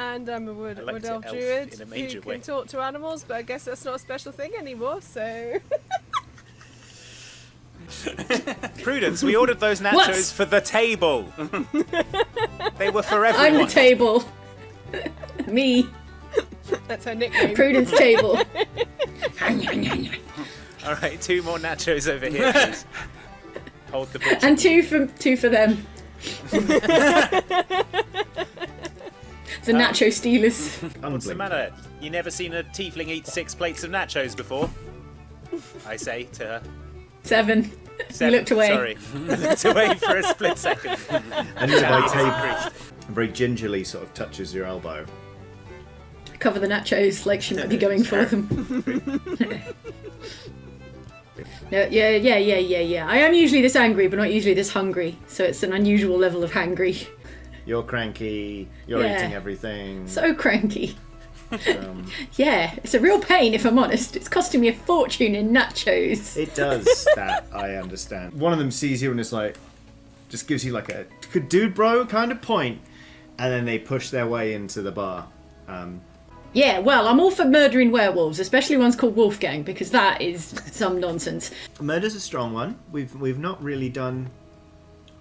and I'm a wood, wood elf elf druid in a who major can talk to animals, but I guess that's not a special thing anymore. So Prudence, we ordered those nachos What? for the table. they were for everyone. I'm the table. Me, that's her nickname. Prudence table. All right, two more nachos over here, please. Hold the butcher. and two for two for them. The um, nacho stealers. What's the Unblinking. matter? You never seen a tiefling eat six plates of nachos before? I say to her. Seven. Seven. You looked away. Sorry, I looked away for a split second. And your Charlie white tape very gingerly sort of touches your elbow. Cover the nachos like she might be going for them. no, yeah, yeah, yeah, yeah, yeah. I am usually this angry, but not usually this hungry. So it's an unusual level of hangry. You're cranky. You're Yeah. eating everything. So cranky. um, Yeah, it's a real pain if I'm honest. It's costing me a fortune in nachos. it does that. I understand. One of them sees you and is like, just gives you like a dude, bro, kind of point, and then they push their way into the bar. Um, Yeah, well, I'm all for murdering werewolves, especially ones called Wolfgang, because that is some nonsense. murder's a strong one. We've we've not really done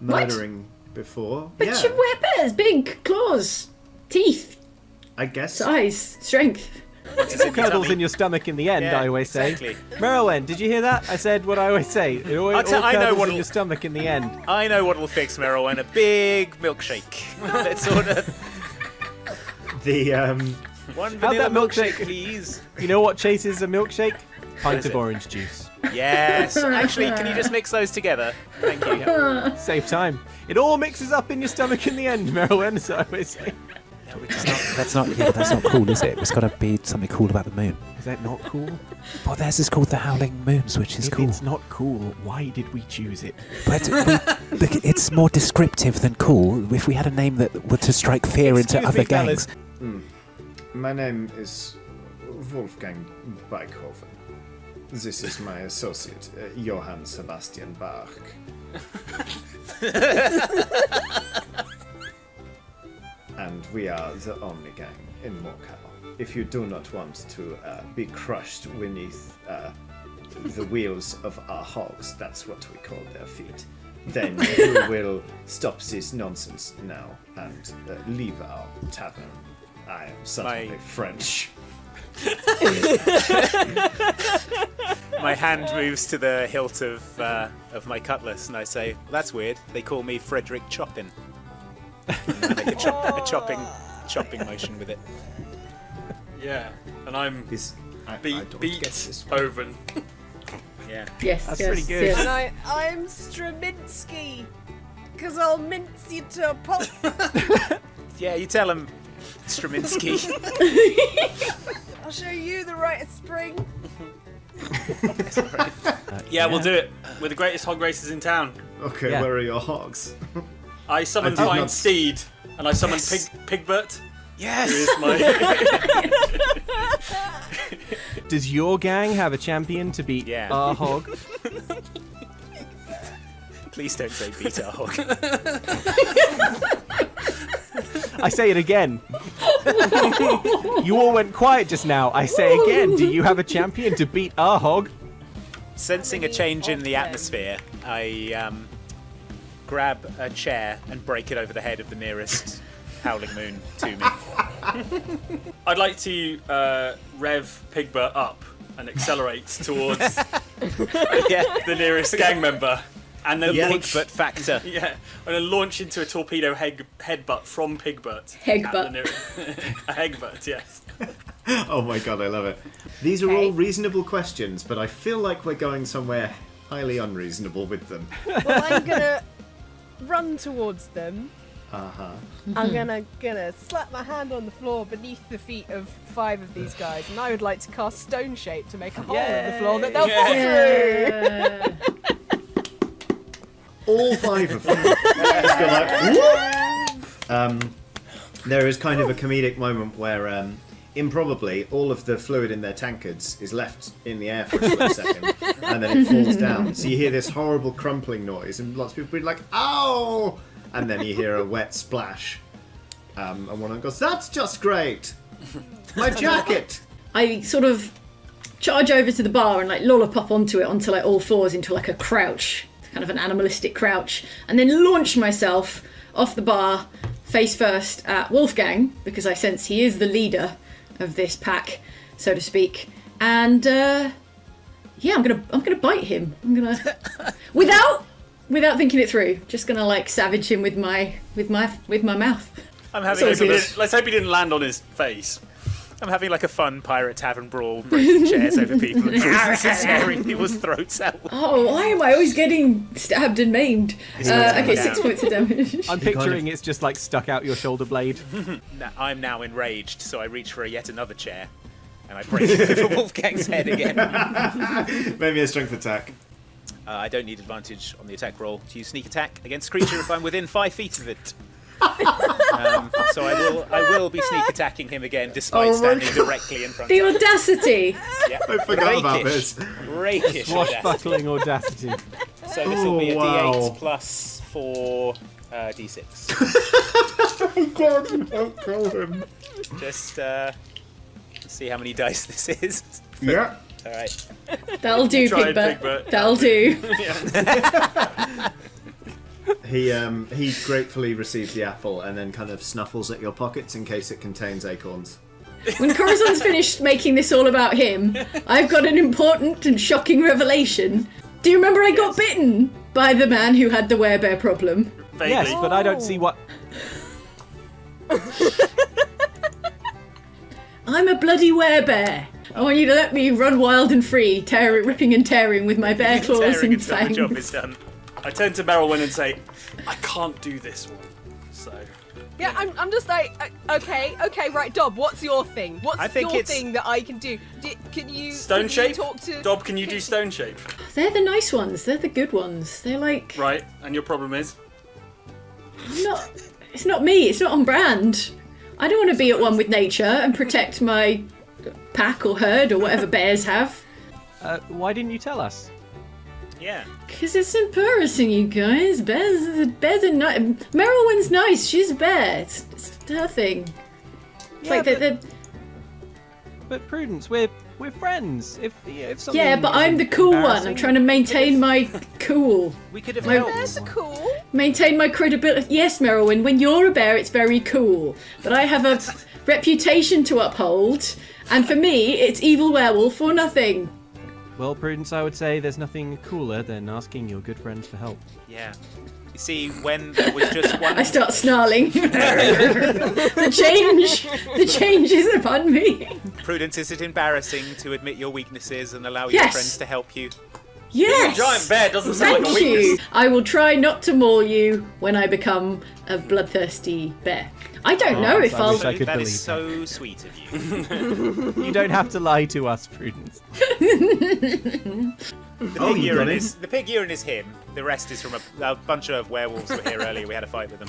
murdering before. But yeah, your weapons, big claws, teeth, I guess. size, strength. What's in your Curdles in your stomach in the end, Yeah, I always say. exactly. Merilwen, did you hear that? I said what I always say. It always, I'll all I know what'll- in your stomach in the end. I know what'll fix Merilwen. A big milkshake. Let's order The um, one How'd vanilla that milkshake- milkshake, please. You know what chases a milkshake? Pint of it? orange juice. Yes. Actually, can you just mix those together? Thank you. Save time. It all mixes up in your stomach in the end, Merilwen, so I always say. No, it not. That's not. Yeah, that's not cool, is it? It's got to be something cool about the moon. Is that not cool? Well, theirs is called the Howling Moons, which is if cool. it's not cool, why did we choose it? But we, look, it's more descriptive than cool. If we had a name that were to strike fear into other me, fellas. gangs. Hmm. my name is Wolfgang Beichhofen. This is my associate, uh, Johann Sebastian Bach. and we are the only gang in Mokau. If you do not want to uh, be crushed beneath uh, the wheels of our hogs, that's what we call their feet, then you will stop this nonsense now and uh, leave our tavern. I am suddenly My- French. My hand moves to the hilt of uh, of my cutlass, and I say, "That's weird. They call me Frederick Choppin." Make a, chop- a chopping chopping motion with it. Yeah, and I'm This I, beat, I don't beat this. Oven. Yeah. Yes, That's yes, pretty good. yes. And I, I'm Straminsky, because I'll mince you to a pulp. Yeah. You tell him, Straminsky. I'll show you the rite of spring. Yeah, we'll do it. We're the greatest hog racers in town. Okay, Yeah. where are your hogs? I summoned I Fine not- Steed, and I summoned Pig Pigbert, yes. is my. Does your gang have a champion to beat Yeah. our hog? Please don't say beat our hog. I say it again. you all went quiet just now. I say again, do you have a champion to beat our hog? Sensing a change in the atmosphere, I um, grab a chair and break it over the head of the nearest howling moon to me. I'd like to uh, rev Pigbert up and accelerate towards yeah. the nearest gang member, and then Yeah. launch. But factor. Yeah, and then launch into a torpedo head, headbutt from Pigbert. Hegbut. at the near- a Hegbut, yes. Oh my god, I love it. These are all reasonable questions, but I feel like we're going somewhere highly unreasonable with them. Well, I'm gonna run towards them. Uh huh. I'm gonna gonna slap my hand on the floor beneath the feet of five of these guys, and I would like to cast stone shape to make a hole in the floor that they'll fall through. Yeah. All five of them. Just go like, "Whoop!" um, there is kind of a comedic moment where, um, improbably, all of the fluid in their tankards is left in the air for a split second, and then it falls down. So you hear this horrible crumpling noise, and lots of people be like, "Ow!" And then you hear a wet splash, Um, and one of them goes, "That's just great. My jacket." I sort of charge over to the bar and like lollipop onto it onto like all fours into like a crouch, kind of an animalistic crouch, and then launch myself off the bar face first at Wolfgang because I sense he is the leader of this pack, so to speak. And uh, yeah, I'm gonna I'm gonna bite him. I'm gonna without without thinking it through. Just gonna like savage him with my with my with my mouth. I'm Let's having, hope, he didn't, let's hope he didn't land on his face. I'm having like a fun pirate tavern brawl, breaking chairs over people and tearing people's throats out. Oh, why am I always getting stabbed and maimed? Uh, okay, six points of damage. I'm picturing it's just like stuck out your shoulder blade. Now, I'm now enraged, so I reach for yet another chair, and I break it over Wolfgang's head again. Uh, Maybe a strength attack. I don't need advantage on the attack roll to use sneak attack against creature if I'm within five feet of it. Um, so I will, I will be sneak attacking him again, despite Oh standing God. directly in front The of him. audacity! Yeah. I forgot about this. Rakish. audacity. Swashbuckling audacity. So this will be a Oh, wow. D8 plus four uh, D6. Oh God, you don't kill him. Just uh, see how many dice this is. Yeah. All right. That'll do, Try it, Pigbert. Pigbert. That'll do. He um he gratefully receives the apple and then kind of snuffles at your pockets in case it contains acorns. When Corazon's finished making this all about him, I've got an important and shocking revelation. Do you remember I got bitten by the man who had the werebear problem? Vaguely. Yes, but I don't see what. I'm a bloody werebear. I want you to let me run wild and free, tear ripping and tearing with my bare claws Tearing and until the job is fangs. done. I turn to Merilwen and say, I can't do this one. So, Yeah, I'm, I'm just like, uh, okay, okay, right, Dob, what's your thing? What's I think your it's- thing that I can do? Di- can you stone can shape? You talk to Dob, can you do stone shape? They're the nice ones. They're the good ones. They're like Right, and your problem is? not. It's not me. It's not on brand. I don't want to be at one with nature and protect my pack or herd or whatever bears have. Uh, why didn't you tell us? Yeah. Because it's embarrassing, you guys. Bears, bears are nice. Merilwen's nice. She's a bear. It's, it's her thing. Yeah, like they're, but- they're, But Prudence, we're we're friends. If if something yeah, but I'm the cool one. I'm trying to maintain my cool, We could have My- helped. Bears are cool. maintain my credibility. Yes, Merilwen, when you're a bear, it's very cool. But I have a reputation to uphold, and for me, it's evil werewolf or nothing. Well, Prudence, I would say there's nothing cooler than asking your good friends for help. Yeah. You see, when there was just one. I start snarling. the change, the change is upon me. Prudence, is it embarrassing to admit your weaknesses and allow your Yes. friends to help you? Yes. Giant bear doesn't sound Thank like a weakness. you. I will try not to maul you when I become a bloodthirsty bear. I don't know if I I'll. wish I could that believe is so sweet of you. You don't have to lie to us, Prudence. The Oh, pig you urine got it? is the pig urine is him. The rest is from a, a bunch of werewolves were here earlier. We had a fight with them.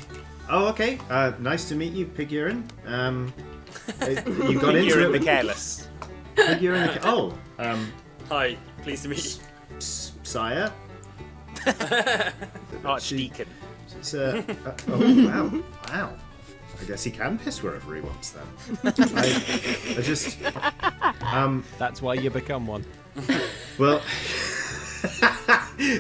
Oh, okay. Uh, nice to meet you, Pig Urine. Um, uh, you got Pig into urine it the with careless. Pig Urine. The, oh, um, Hi, pleased to meet you. S- Sire. Archdeacon. It's, uh, uh, oh wow, wow. I guess he can piss wherever he wants then. I, I just, um, That's why you become one. well,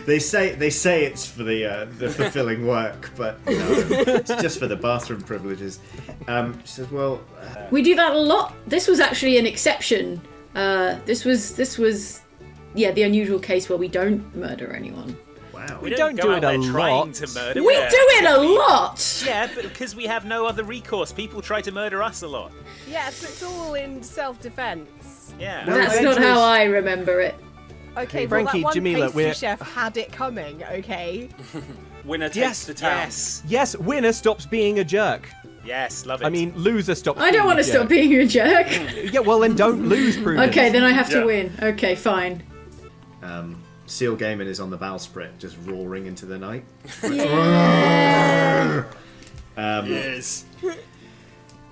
they say they say it's for the uh, the fulfilling work, but no, it's just for the bathroom privileges. Um, she says, well, uh, We do that a lot. This was actually an exception. Uh, this was this was, yeah, the unusual case where we don't murder anyone. wow. We don't go do out it there a trying lot. to murder. We yeah. do it a lot. Yeah, but because we have no other recourse, people try to murder us a lot. Yeah, so it's all in self-defense. Yeah. Well, That's not how I remember it. Okay, Hey, well, that one Jamila, pastry we're- chef had it coming. Okay. Winner takes Yes, the town. Yes. Yes, winner stops being a jerk. Yes, love it. I mean, loser stops. I don't want to stop being a jerk. Yeah, well then don't lose, Prudence. Okay, then I have to win. Okay, fine. Um, Seal Gaiman is on the bowsprit, just roaring into the night. Um, Yes.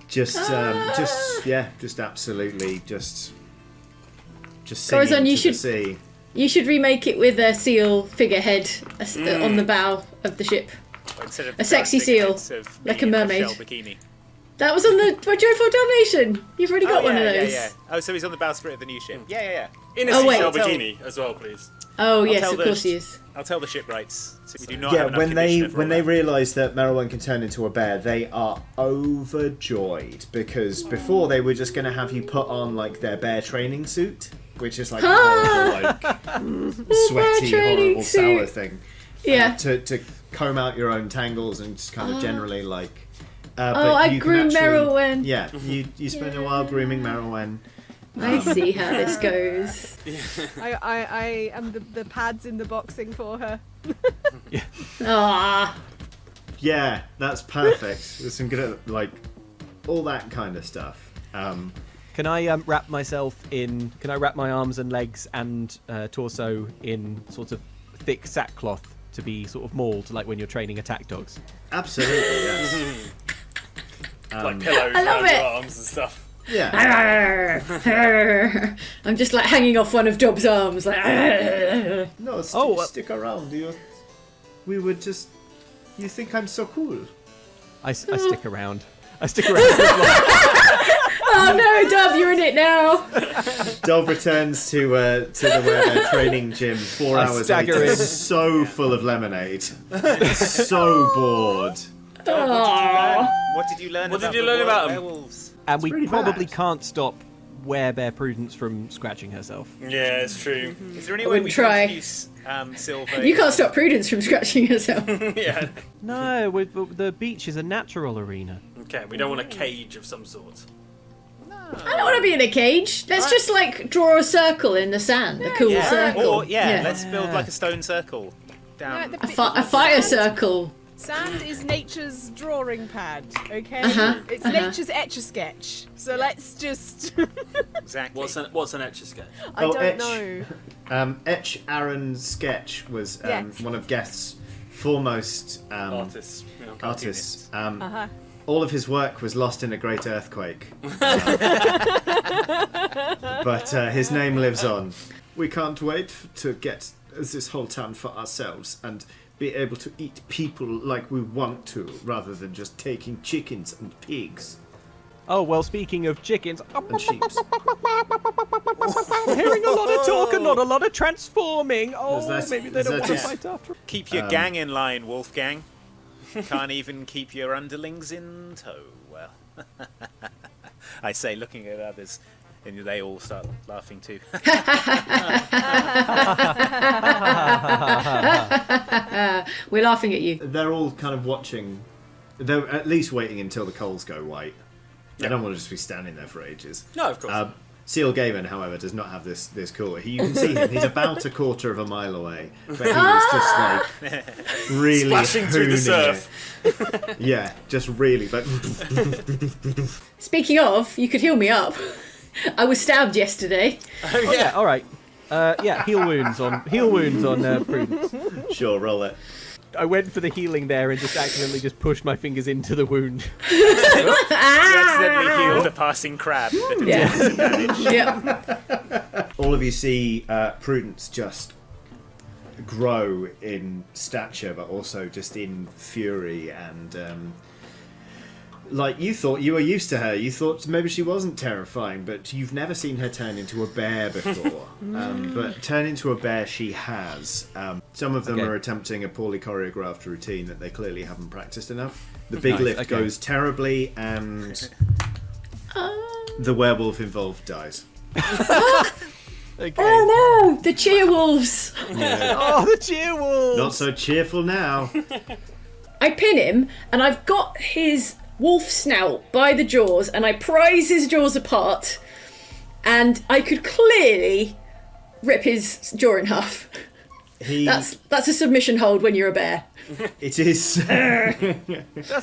just, um, just yeah, just absolutely, just, just singing Corazon, you to the should- sea. You should remake it with a seal figurehead s- Mm. on the bow of the ship. Instead a sexy seal, like a in my mermaid. Shell bikini. That was on the for Joyful Dalmatian. You've already got oh, one yeah, of those. yeah. Oh, so he's on the bowsprit of the new ship. Yeah, yeah, yeah. In a Oh, wait. seashell bikini as well, please. Oh yes, tell of the- course he is. I'll tell the shipwrights. So we do not yeah, have when they when they realise that Merilwen can turn into a bear, they are overjoyed because before they were just going to have you put on like their bear training suit, which is like a horrible, like sweaty, training horrible, sour thing. Yeah. to to comb out your own tangles and just kind of ah. generally like. Uh, Oh, I you can grew actually- Merilwen. Yeah, you you spend a while grooming Merilwen. I see how this goes. I, I, I am the, the pads in the boxing for her. Ah, Yeah, that's perfect. There's some good like all that kind of stuff. Um, Can I um, wrap myself in? Can I wrap my arms and legs and uh, torso in sort of thick sackcloth to be sort of mauled, like when you're training attack dogs? absolutely, yes. like pillows I love around your it. arms and stuff. Yeah. I'm just like hanging off one of Dob's arms, like. No, st- Oh, uh, stick around. You, we would just. You think I'm so cool? I, s- I stick around. I stick around. for as Oh no, Dob, you're in it now. Dob returns to uh, to the Werebear training gym four I hours later, in. so full of lemonade, so bored. What did you learn What did about you learn were- about 'em? werewolves? and we probably bad. can't stop Werebear Prudence from scratching herself. Yeah, it's true. Is there any I way wouldn't we try. can introduce um, Silver? You can't stop Prudence from scratching herself. yeah. No, we- we- the beach is a natural arena. Okay, we don't want a cage of some sort. I don't want to be in a cage. Let's just like draw a circle in the sand, a cool Yeah. circle. Or yeah, let's build like a stone circle down. No, a, fi- a fire circle. Sand is nature's drawing pad, okay? Uh-huh, It's uh-huh. nature's etch a sketch. So let's just. exactly. What's an what's an etch a sketch? I Oh, don't etch. know. Um, Etch Aaron's sketch was um, Yes. one of Geth's foremost um, Artists. You know, artists. Um, Uh-huh. All of his work was lost in a great earthquake. but uh, his name lives on. We can't wait to get this whole town for ourselves and be able to eat people like we want to, rather than just taking chickens and pigs Oh well, speaking of chickens, I'm and sheep. hearing a lot of talk and not a lot of transforming. Oh, that- maybe they don't want to fight after. Keep your Um, gang in line, Wolfgang. Can't even keep your underlings in tow. Well, I say, looking at others, and they all start laughing too. We're laughing at you. They're all kind of watching. They're at least waiting until the coals go white. They don't want to just be standing there for ages. No, of course. Um, Seal Gaiman, however, does not have this this cool. He, you can see him. He's about a quarter of a mile away, but he was just like really Splashing through the hooning surf. it. Yeah, just really like. Speaking of, you could heal me up. I was stabbed yesterday. Oh yeah, all right. Uh, yeah, heal wounds on heal wounds on uh, Prudence. sure, roll it. I went for the healing there and just accidentally just pushed my fingers into the wound. You accidentally healed a passing crab. that Yeah. damage. Yep. All of you see uh, Prudence just grow in stature, but also just in fury and. Um, like you thought you were used to her. You thought maybe she wasn't terrifying, but you've never seen her turn into a bear before. um, but turn into a bear she has. Um, some of them Okay. are attempting a poorly choreographed routine that they clearly haven't practiced enough. The big Nice, lift okay. goes terribly, and Oh, the werewolf involved dies. Okay. oh no! The cheer wolves. Oh, the cheer wolves! Not so cheerful now. I pin him, and I've got his wolf snout by the jaws, and I prise his jaws apart, and I could clearly rip his jaw in half. He, That's that's a submission hold when you're a bear. it is. That's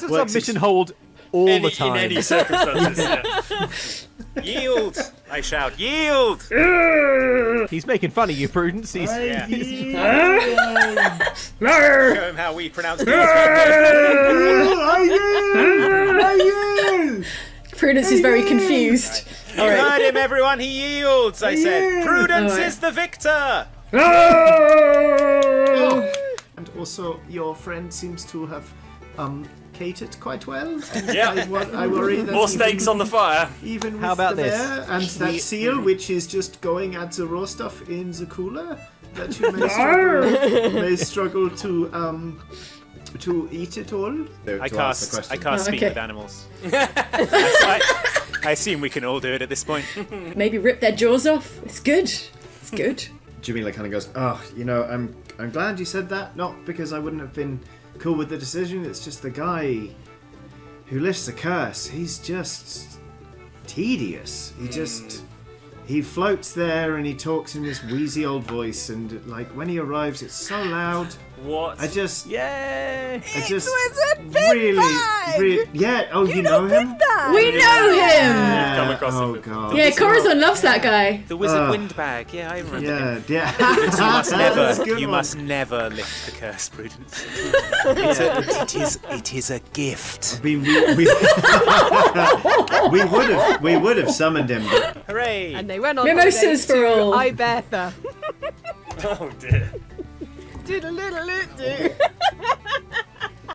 a Works submission hold all Any, the time. in any circumstances. yeah. Yield! I shout, yield! He's making fun of you, Prudence. He's, Yeah. Arr! Show him how we pronounce these. Prudence is very confused. You heard him, everyone. He yields. I said, Prudence Alright. is the victor. and also, your friend seems to have um, communicate it quite well. Yeah. I, I worry that More even- stakes on the fire. Even with How about the this? bear and that seal, which is just going at the raw stuff in the cooler, that you may struggle, may struggle to um to eat it all. I cast. I cast Oh, speak okay. with animals. I, I assume we can all do it at this point. Maybe rip their jaws off. It's good. It's good. Jamila kind of goes, "Oh, you know, I'm I'm glad you said that. Not because I wouldn't have been cool with the decision. It's just the guy who lifts the curse. He's just tedious. He hmm. just he floats there and he talks in this wheezy old voice. And like when he arrives, it's so loud. What? I just Yay! I just Wizard really, really, yeah. Oh, you, know him? We know him! Yeah. come across oh before. god. Yeah, Corazon loves that guy. The wizard Ah. windbag. Yeah, I remember him. Yeah, yeah. You must never. You one. must never lift the curse, Prudence. It's a, it is. It is a gift. I mean, we, we, we would have we would have summoned him, but Hooray! And they went on Mimosas for to all. Ibertha. Oh dear. Doodle-doodle-doo.